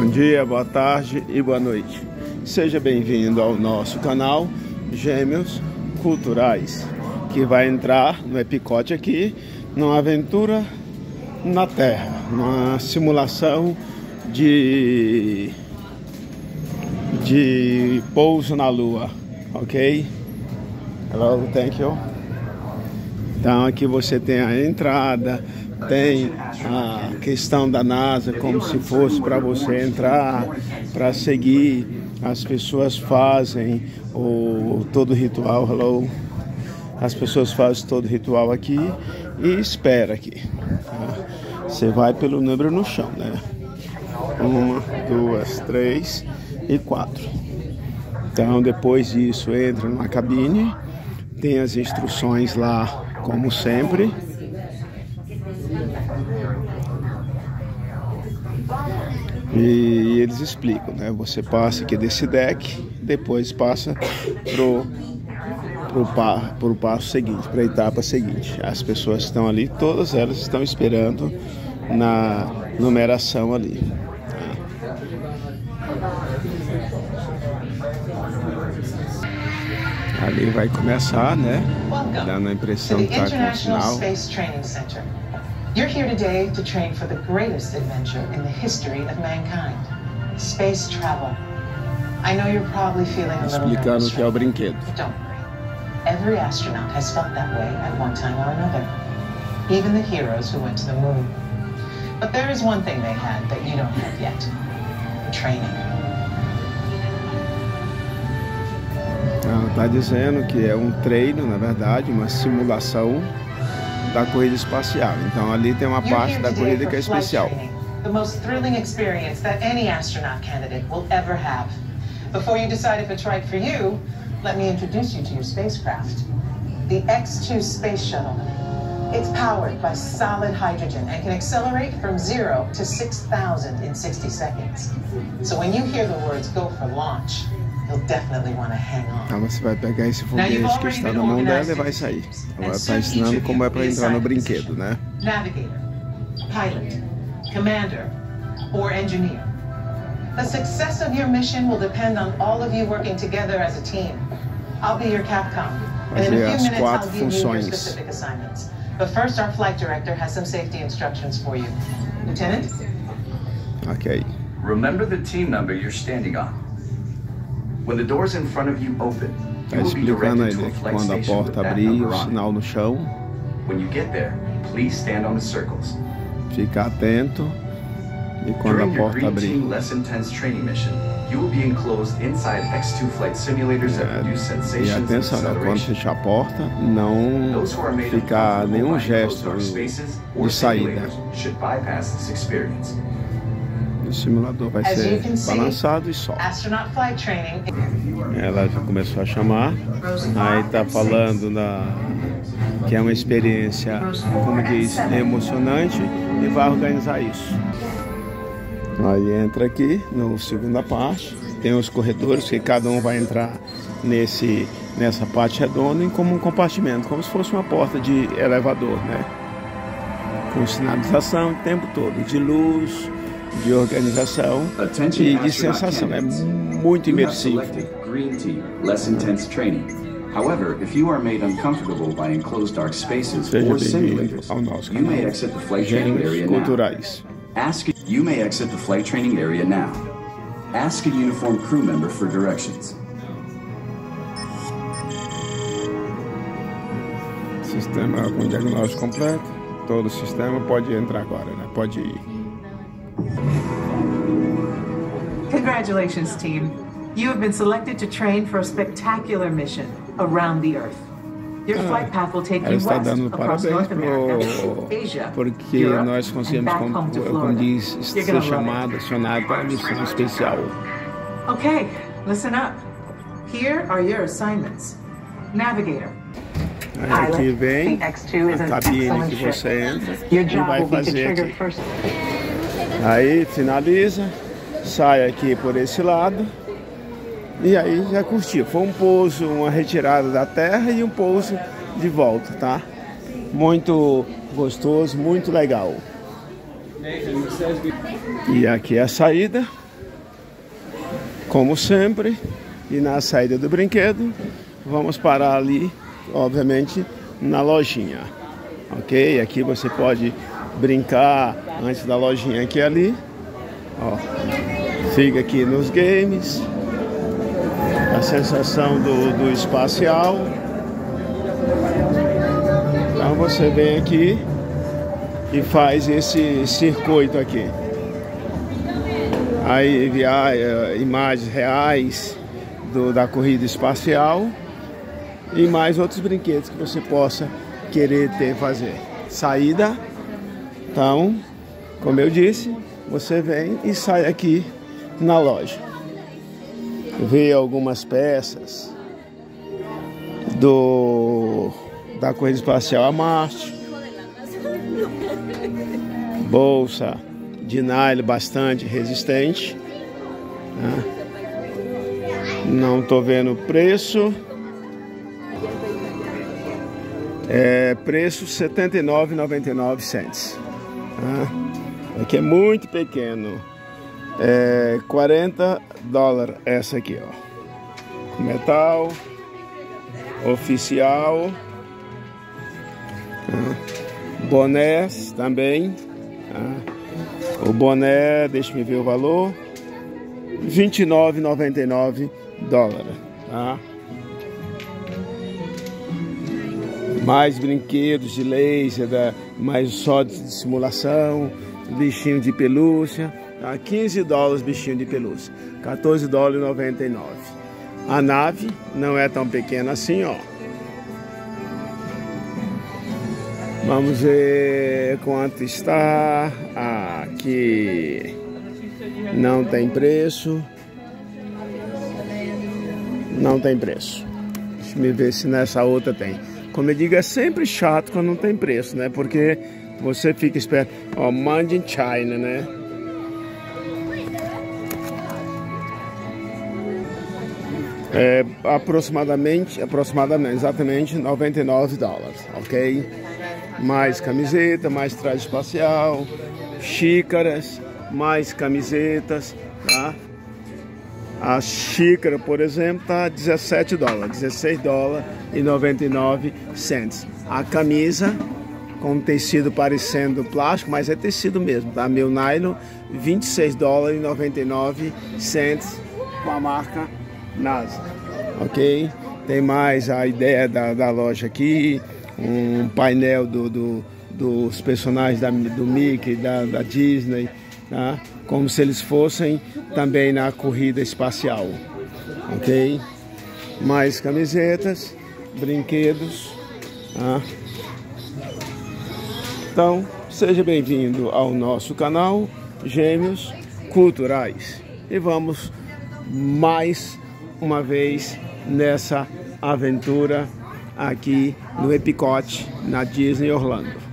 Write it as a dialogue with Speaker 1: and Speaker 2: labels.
Speaker 1: Bom dia, boa tarde e boa noite. Seja bem-vindo ao nosso canal Gêmeos Culturais, que vai entrar no Epicote aqui, numa aventura na Terra, uma simulação de de pouso na Lua, ok? Hello, thank you. Então aqui você tem a entrada, tem a questão da NASA como se fosse para você entrar, para seguir. As pessoas fazem o todo o ritual, hello. As pessoas fazem todo o ritual aqui e espera aqui. Tá? Você vai pelo número no chão, né? Uma, duas, três e quatro. Então depois disso entra numa cabine, tem as instruções lá como sempre. E eles explicam, né? Você passa aqui desse deck, depois passa pro pro, pa, pro passo seguinte, para a etapa seguinte. As pessoas estão ali, todas elas estão esperando na numeração ali. Ali vai começar, né? Dando a impressão que está com o sinal. You're here today to train for the greatest adventure in the history of mankind. Space travel. I know you're probably feeling a little Explicando o que é o brinquedo. Don't worry. Every astronaut has felt that way at one time or another. Even the heroes who went to the moon. But there is one thing they had that you don't have yet. Training. Está dizendo que é um treino, na verdade, uma simulação da corrida espacial. Então ali tem uma parte da corrida que é especial. The most thrilling experience that any astronaut candidate will ever have. Before you decide if it's right for you, let me introduce you to your spacecraft. The X-2 Space Shuttle. It's powered by solid hydrogen and can accelerate from zero to 6,000 in 60 seconds. So when you hear the words go for launch, you'll definitely want to hang on. Ah, então você vai pegar esse foguete que está na mão dela e vai sair. Ela está ensinando como é para entrar no brinquedo, né? Navigator, pilot, commander, or engineer. The success of your mission will depend on all of you working together as a team. I'll be your Capcom. And in a few minutes, I'll give you your specific assignments. But first, our flight director has some safety instructions for you. Lieutenant? Okay. Remember the team number you're standing on. Está explicando que quando a porta abrir, o sinal no chão. Fica atento. E quando a porta abrir. É, e atenção, né, quando fechar a porta, não ficar nenhum gesto de saída. O simulador vai ser balançado e só. Ela já começou a chamar. Aí tá falando da que é uma experiência, como diz, emocionante e vai organizar isso. Aí entra aqui no segunda parte, tem os corredores que cada um vai entrar nesse nessa parte redonda em como um compartimento, como se fosse uma porta de elevador, né? Com sinalização o tempo todo, de luz, de organização e de sensação. É muito imersivo. However, if you are made uncomfortable by enclosed dark spaces or simulators, you may exit the flight training area now. Ask you may exit the flight training area now. Ask a uniformed crew member for directions. Sistema com diagnóstico completo. Todo o sistema pode entrar agora, né? Pode ir.
Speaker 2: Congratulations, team. You have been selected to train for a spectacular mission around the Earth. Your ah, flight path will take you west across North America, Asia,
Speaker 1: porque Europe, nós conseguimos, como, como diz, ser chamado, acionado para a missão especial.
Speaker 2: Okay, listen up. Here are your assignments. Navigator.
Speaker 1: Aí aqui vem a cabine que você entra e vai fazer aqui. Aí finaliza sai aqui por esse lado e aí já curtiu. Foi um pouso, uma retirada da terra e um pouso de volta, tá? Muito gostoso, muito legal. E aqui é a saída. Como sempre, e na saída do brinquedo, vamos parar ali, obviamente, na lojinha. Ok? Aqui você pode brincar antes da lojinha aqui ali. Ó, fica aqui nos games. A sensação do, do espacial. Então você vem aqui e faz esse circuito aqui. Aí via, eh, imagens reais do, da corrida espacial e mais outros brinquedos que você possa querer ter fazer. Saída, então, como eu disse, você vem e sai aqui na loja. Vê algumas peças do da corrida espacial a Marte. Bolsa de nylon bastante resistente. Né? Não estou vendo o preço. É, preço R$ 79,99 cents. Ah, aqui é muito pequeno. É 40 dólares essa aqui, ó. Metal oficial. Ah, bonés também. Ah, o boné, deixa me ver o valor. 29,99 dólares, tá? mais brinquedos de laser, mais só de simulação, bichinho de pelúcia, tá? 15 dólares bichinho de pelúcia, 14 dólares e 99. A nave não é tão pequena assim, ó. Vamos ver quanto está aqui. Não tem preço. Não tem preço. Deixa eu ver se nessa outra tem. Como eu digo, é sempre chato quando não tem preço, né? Porque você fica esperando. Ó, Made in China, né? É aproximadamente, aproximadamente, exatamente 99 dólares, ok? Mais camiseta, mais traje espacial, xícaras, mais camisetas, tá? A xícara, por exemplo, tá 17 dólares, 16 dólares e 99 cents. A camisa com tecido parecendo plástico, mas é tecido mesmo, tá? Meu nylon, 26 dólares e 99 cents com a marca NASA, ok? Tem mais a ideia da, da loja aqui, um painel do, do dos personagens da, do Mickey, da, da Disney, tá? como se eles fossem também na corrida espacial, ok? Mais camisetas, brinquedos, tá? Então, seja bem-vindo ao nosso canal Gêmeos Culturais e vamos mais uma vez nessa aventura aqui no Epicote, na Disney Orlando.